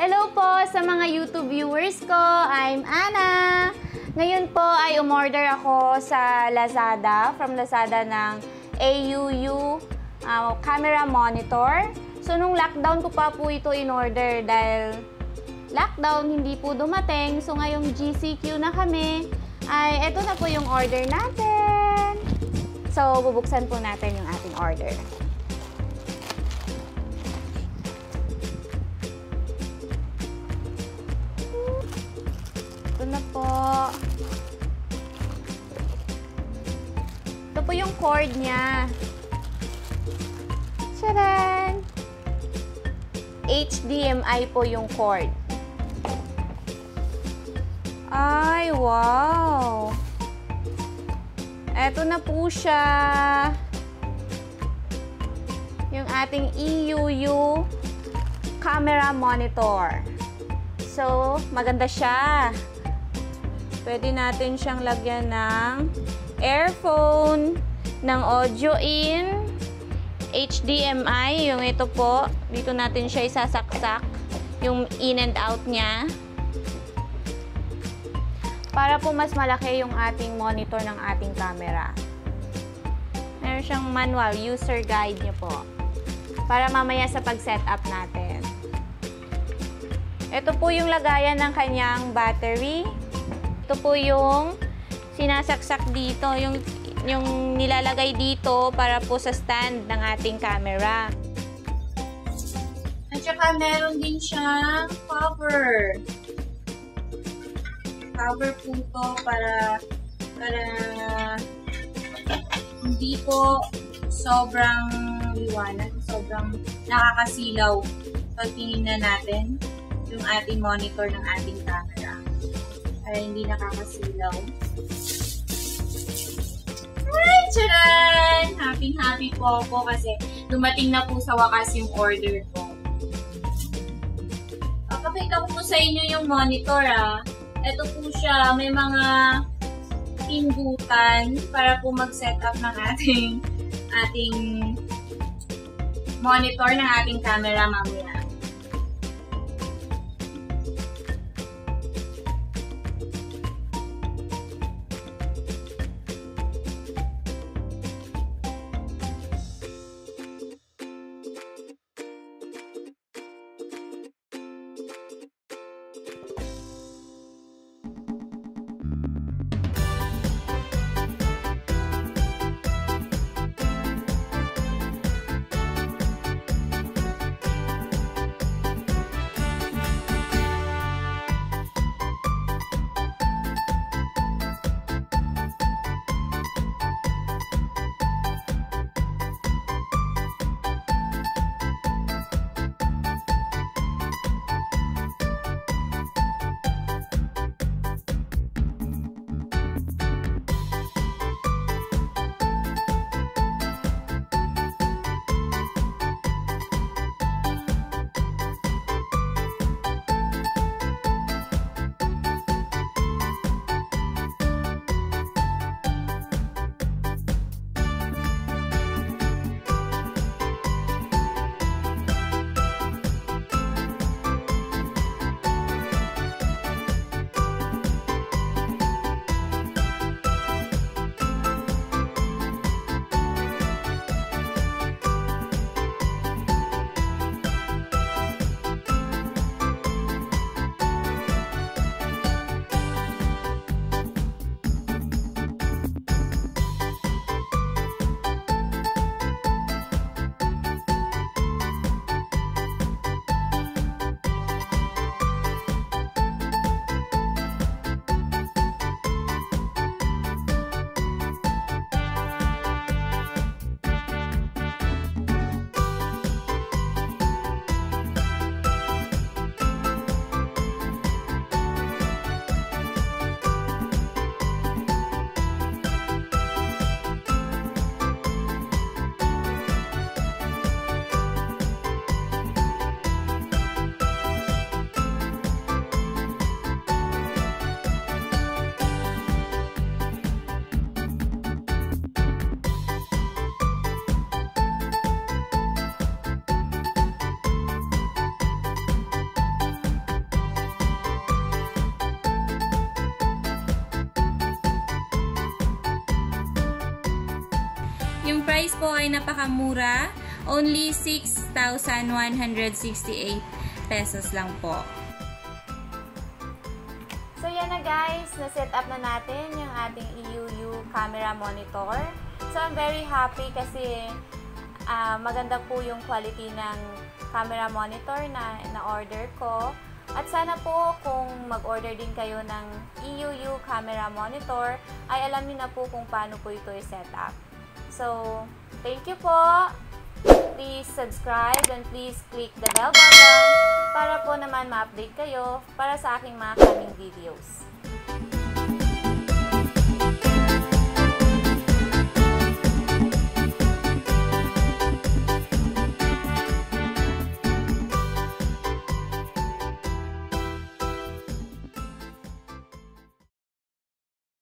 Hello po sa mga YouTube viewers ko. I'm Ana. Ngayon po ay umorder ako sa Lazada, from Lazada ng AUU uh, camera monitor. So, nung lockdown ko pa po ito in-order dahil lockdown, hindi po dumating. So, ngayong GCQ na kami, ay eto na po yung order natin. So, bubuksan po natin yung ating order. Na po. Ito po yung cord niya. Charan! HDMI po yung cord. Ay, wow! Eto na po siya. Yung ating EUU camera monitor. So, maganda siya. Pwede natin siyang lagyan ng earphone, ng audio in, HDMI, yung ito po. Dito natin siya isasaksak, yung in and out niya. Para po mas malaki yung ating monitor ng ating camera. Meron siyang manual, user guide niyo po. Para mamaya sa pag-setup natin. Ito po yung lagayan ng kanyang battery. Ito po yung sinasaksak dito, yung, yung nilalagay dito para po sa stand ng ating camera. At saka meron din siyang cover. Cover po to para para hindi po sobrang liwanag, sobrang nakakasilaw pag tingin na natin yung ating monitor ng ating camera para hindi nakakasilaw. Ay, charan! Happy-happy po ako kasi dumating na po sa wakas yung order ko. Papakita ko po sa inyo yung monitor ah. Ito po siya, may mga pindutan para po mag-set up ng ating ating monitor ng ating camera mamaya. Price po ay napakamura. Only 6,168 pesos lang po. So yan na guys, na-set up na natin yung ating EUU camera monitor. So I'm very happy kasi uh, maganda po yung quality ng camera monitor na na-order ko. At sana po kung mag-order din kayo ng EUU camera monitor, ay alam niyo na po kung paano po ito i-set up. So, thank you po! Please subscribe and please click the bell button para po naman ma-update kayo para sa aking mga coming videos.